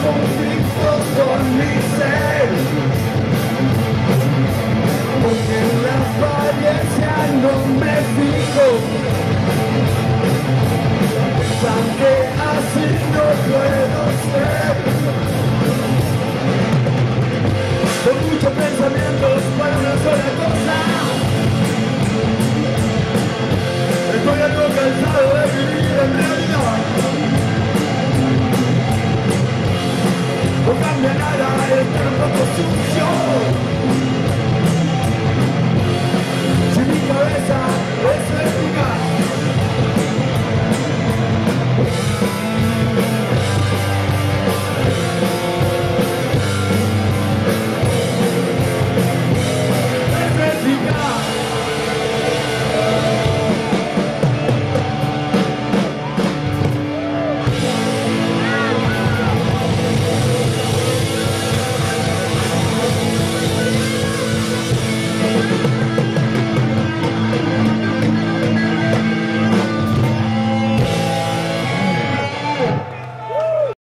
Thank you. Cambia nada, el tiempo consumición